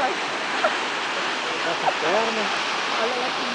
aqui, ó. Tá. Olha lá aqui.